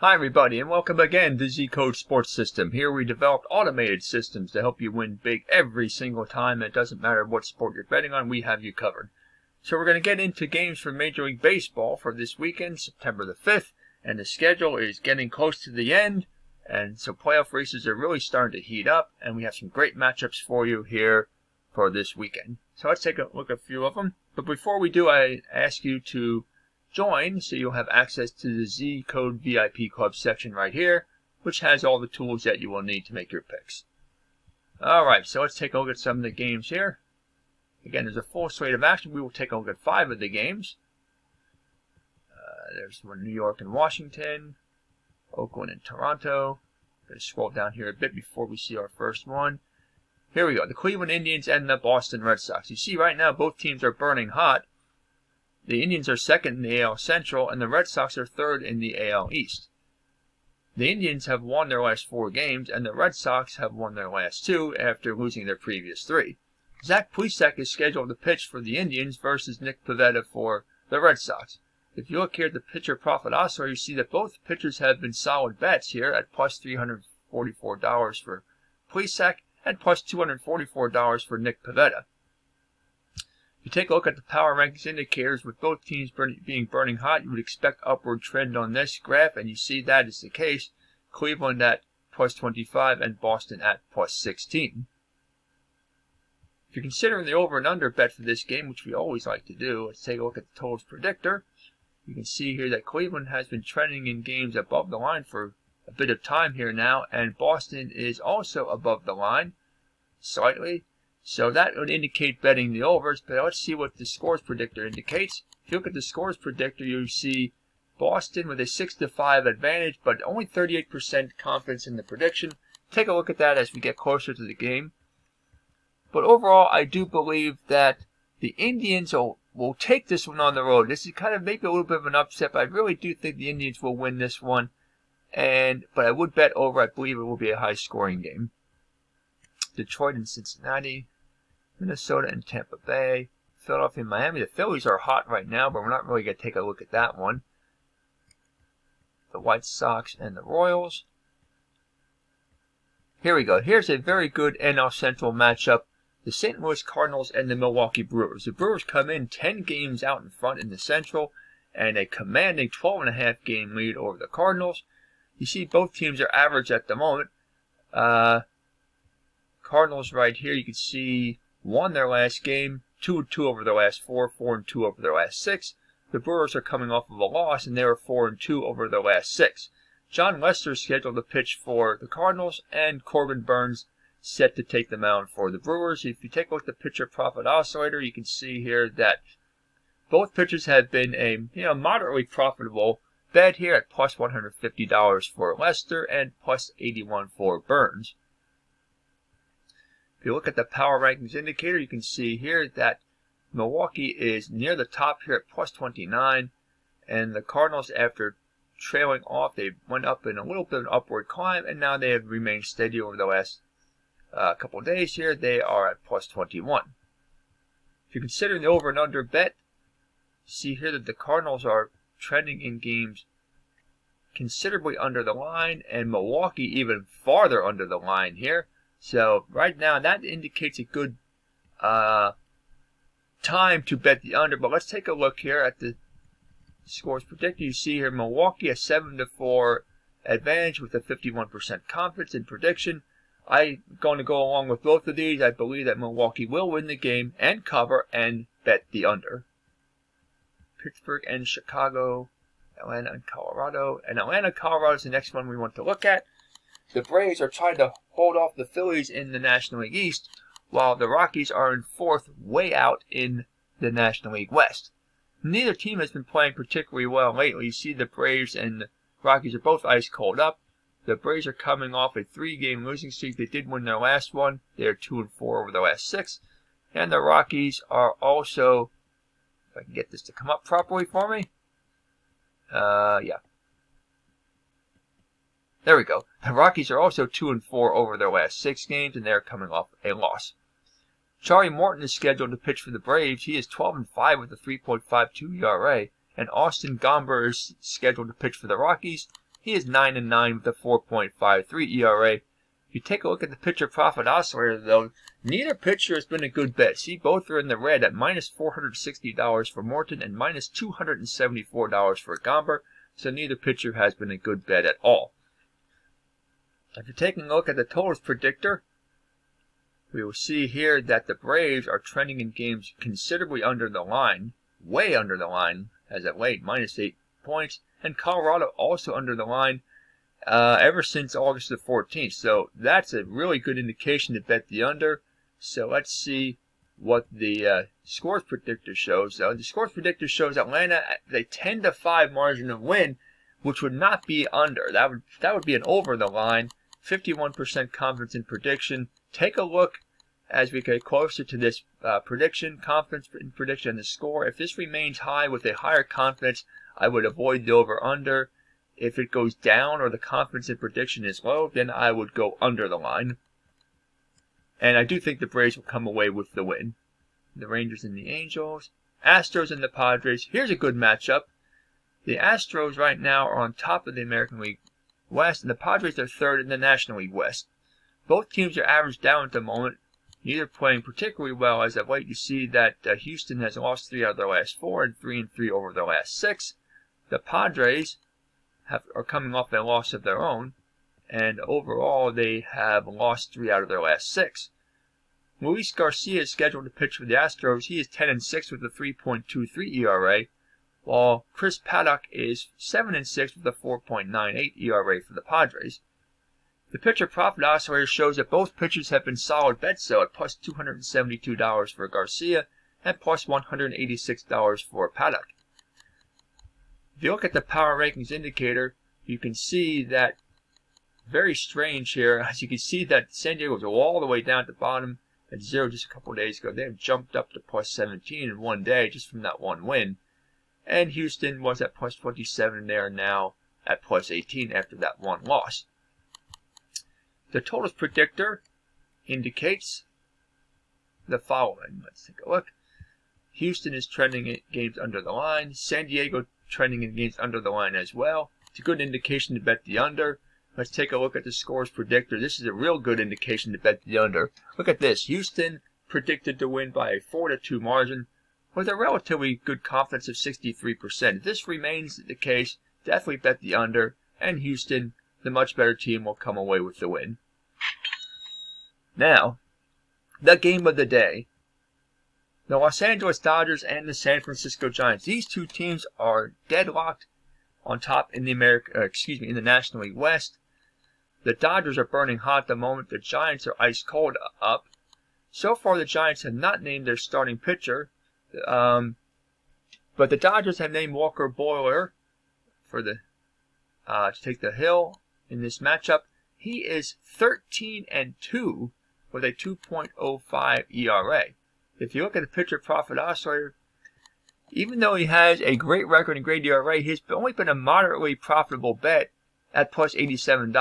Hi everybody and welcome again to Z-Code Sports System. Here we developed automated systems to help you win big every single time. It doesn't matter what sport you're betting on, we have you covered. So we're going to get into games for Major League Baseball for this weekend, September the 5th. And the schedule is getting close to the end. And so playoff races are really starting to heat up. And we have some great matchups for you here for this weekend. So let's take a look at a few of them. But before we do, I ask you to join so you'll have access to the Z Code VIP Club section right here, which has all the tools that you will need to make your picks. Alright, so let's take a look at some of the games here. Again, there's a full slate of action. We will take a look at five of the games. Uh, there's one New York and Washington, Oakland and Toronto. Going to scroll down here a bit before we see our first one. Here we go. The Cleveland Indians and the Boston Red Sox. You see right now both teams are burning hot. The Indians are second in the AL Central, and the Red Sox are third in the AL East. The Indians have won their last four games, and the Red Sox have won their last two after losing their previous three. Zach Plesac is scheduled to pitch for the Indians versus Nick Pivetta for the Red Sox. If you look here at the pitcher profit oscillator, you see that both pitchers have been solid bets here at plus $344 for Plesac and plus $244 for Nick Pivetta you take a look at the power rankings indicators, with both teams burning, being burning hot, you would expect upward trend on this graph, and you see that is the case. Cleveland at plus 25 and Boston at plus 16. If you're considering the over and under bet for this game, which we always like to do, let's take a look at the totals predictor. You can see here that Cleveland has been trending in games above the line for a bit of time here now, and Boston is also above the line slightly. So that would indicate betting the overs, but let's see what the scores predictor indicates. If you look at the scores predictor, you see Boston with a 6 to 5 advantage, but only 38% confidence in the prediction. Take a look at that as we get closer to the game. But overall, I do believe that the Indians will, will take this one on the road. This is kind of maybe a little bit of an upset, but I really do think the Indians will win this one. And but I would bet over. I believe it will be a high scoring game. Detroit and Cincinnati. Minnesota and Tampa Bay. Philadelphia and Miami. The Phillies are hot right now, but we're not really going to take a look at that one. The White Sox and the Royals. Here we go. Here's a very good NL Central matchup. The St. Louis Cardinals and the Milwaukee Brewers. The Brewers come in 10 games out in front in the Central and a commanding 12.5 game lead over the Cardinals. You see both teams are average at the moment. Uh, Cardinals right here, you can see won their last game, 2 and 2 over their last four, 4 and 2 over their last six. The Brewers are coming off of a loss, and they were 4 and 2 over their last six. Jon Lester is scheduled to pitch for the Cardinals, and Corbin Burnes set to take the mound for the Brewers. If you take a look at the pitcher profit oscillator, you can see here that both pitchers have been a you know moderately profitable bet here at plus $150 for Lester and plus 81 for Burnes. You look at the power rankings indicator, you can see here that Milwaukee is near the top here at plus 29. And the Cardinals, after trailing off, they went up in a little bit of an upward climb, and now they have remained steady over the last uh, couple days here. They are at plus 21. If you're considering the over and under bet, see here that the Cardinals are trending in games considerably under the line, and Milwaukee even farther under the line here. So right now that indicates a good uh, time to bet the under. But let's take a look here at the scores predicted. You see here Milwaukee a 7 to 4 advantage with a 51% confidence in prediction. I'm going to go along with both of these. I believe that Milwaukee will win the game and cover and bet the under. Pittsburgh and Chicago, Atlanta and Colorado. And Atlanta, Colorado is the next one we want to look at. The Braves are trying to hold off the Phillies in the National League East, while the Rockies are in fourth, way out in the National League West. Neither team has been playing particularly well lately. You see the Braves and the Rockies are both ice cold up. The Braves are coming off a three-game losing streak. They did win their last one. They are two and four over the last six. And the Rockies are also, if I can get this to come up properly for me. Uh, yeah. There we go. The Rockies are also 2 and 4 over their last six games, and they're coming off a loss. Charlie Morton is scheduled to pitch for the Braves. He is 12 and 5 with a 3.52 ERA, and Austin Gomber is scheduled to pitch for the Rockies. He is 9 and 9 with a 4.53 ERA. If you take a look at the pitcher profit oscillator, though, neither pitcher has been a good bet. See, both are in the red at minus $460 for Morton and minus $274 for Gomber, so neither pitcher has been a good bet at all. If you're taking a look at the totals predictor, we will see here that the Braves are trending in games considerably under the line, way under the line as of late, minus 8 points, and Colorado also under the line uh, ever since August the 14th. So that's a really good indication to bet the under. So let's see what the uh, scores predictor shows. Uh, the scores predictor shows Atlanta at a 10 to 5 margin of win, which would not be under. That would that would be an over the line. 51% confidence in prediction. Take a look as we get closer to this uh, prediction, confidence in prediction, and the score. If this remains high with a higher confidence, I would avoid the over-under. If it goes down or the confidence in prediction is low, then I would go under the line. And I do think the Braves will come away with the win. The Rangers and the Angels. Astros and the Padres. Here's a good matchup. The Astros right now are on top of the American League West, and the Padres are third in the National League West. Both teams are averaged down at the moment, neither playing particularly well. As of late, you see that uh, Houston has lost three out of their last four and three and three over their last six. The Padres have, are coming off a loss of their own, and overall they have lost three out of their last six. Luis Garcia is scheduled to pitch for the Astros. He is 10 and 6 with a 3.23 ERA while Chris Paddack is 7 and 6 with a 4.98 ERA for the Padres. The pitcher profit oscillator shows that both pitchers have been solid bets, though, at plus $272 for Garcia and plus $186 for Paddack. If you look at the power rankings indicator, you can see that very strange here. As you can see that San Diego was all the way down at the bottom at zero just a couple days ago. They have jumped up to plus 17 in one day just from that one win. And Houston was at plus 27. They are now at plus 18 after that one loss. The totals predictor indicates the following. Let's take a look. Houston is trending in games under the line. San Diego trending in games under the line as well. It's a good indication to bet the under. Let's take a look at the scores predictor. This is a real good indication to bet the under. Look at this. Houston predicted to win by a 4 to 2 margin with a relatively good confidence of 63%. If this remains the case, definitely bet the under, and Houston, the much better team, will come away with the win. Now, the game of the day. The Los Angeles Dodgers and the San Francisco Giants. These two teams are deadlocked on top in the America, uh, excuse me, in the National League West. The Dodgers are burning hot at the moment. The Giants are ice cold up. So far, the Giants have not named their starting pitcher. Um, but the Dodgers have named Walker Buehler for the uh, to take the hill in this matchup. He is 13 and 2 with a 2.05 ERA. If you look at the pitcher profit oscillator, even though he has a great record and great ERA, he's only been a moderately profitable bet at plus $87.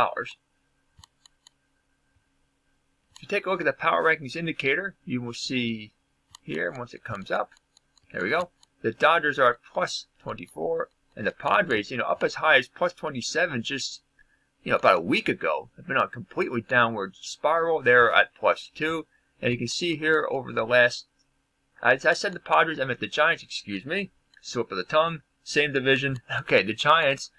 If you take a look at the power rankings indicator, you will see here once it comes up. There we go. The Dodgers are at plus 24, and the Padres, you know, up as high as plus 27 just, you know, about a week ago. Have been on a completely downward spiral. They're at plus 2. And you can see here over the last, I, I said the Padres, I meant the Giants, excuse me. Slip of the tongue. Same division. Okay, the Giants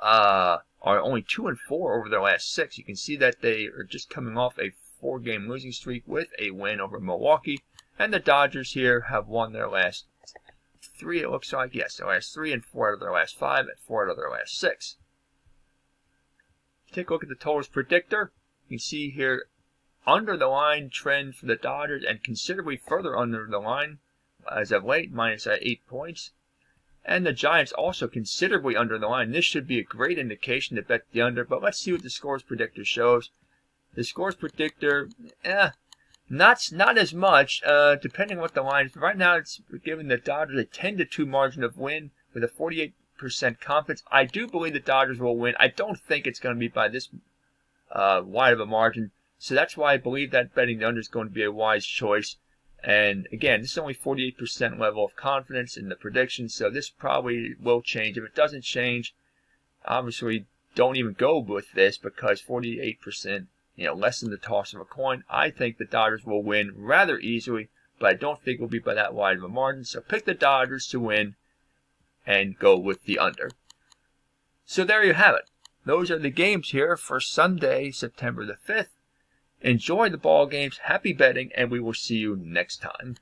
uh, are only 2 and 4 over their last six. You can see that they are just coming off a four game losing streak with a win over Milwaukee. And the Dodgers here have won their last three, it looks like. Yes, their last three and four out of their last five and four out of their last six. Take a look at the totals predictor. You can see here under the line trend for the Dodgers and considerably further under the line as of late, minus uh, eight points. And the Giants also considerably under the line. This should be a great indication to bet the under, but let's see what the scores predictor shows. The scores predictor, eh, not not as much, uh, depending on what the line is. Right now, it's giving the Dodgers a 10 to 2 margin of win with a 48% confidence. I do believe the Dodgers will win. I don't think it's going to be by this uh, wide of a margin. So that's why I believe that betting the under is going to be a wise choice. And again, this is only 48% level of confidence in the prediction, so this probably will change. If it doesn't change, obviously don't even go with this because 48%, you know, less than the toss of a coin. I think the Dodgers will win rather easily, but I don't think it will be by that wide of a margin. So pick the Dodgers to win and go with the under. So there you have it. Those are the games here for Sunday, September the 5th. Enjoy the ball games, happy betting, and we will see you next time.